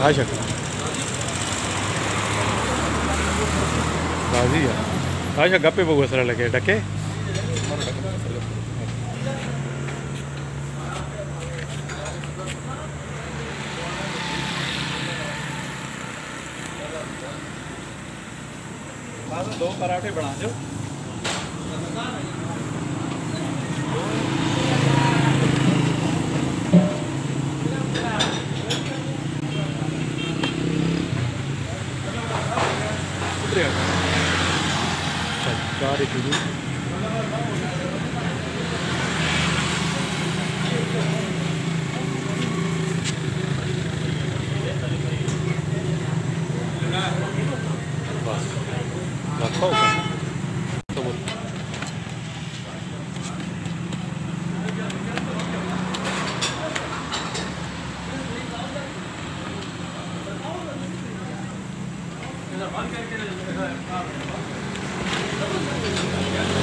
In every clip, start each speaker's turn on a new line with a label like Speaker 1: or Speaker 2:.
Speaker 1: खा सकते अच्छा गप्पे पे घुसरा लगे डके? दो पराठे बना दो। Подарит Yeah, I'm going to get it.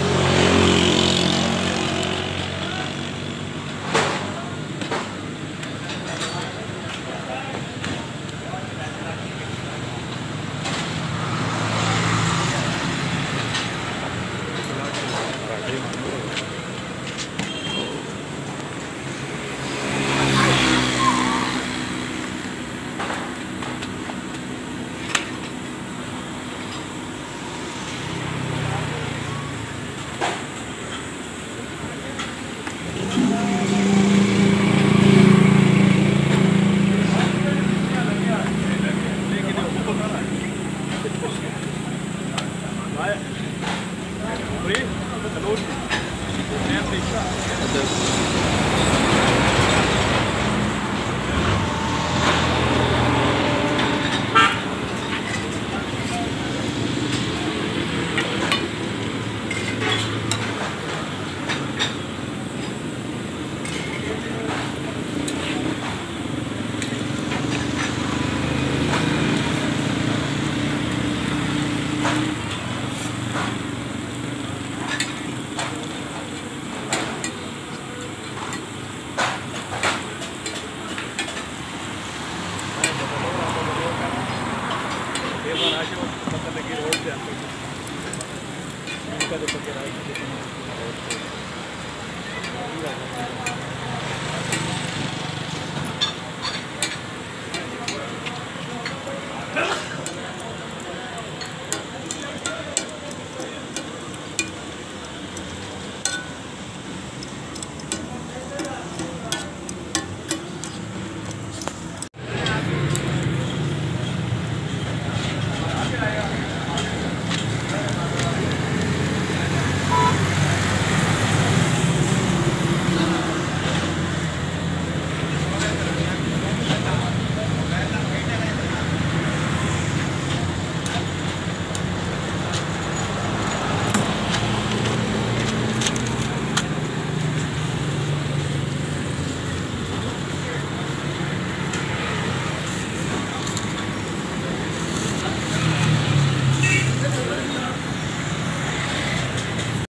Speaker 1: Road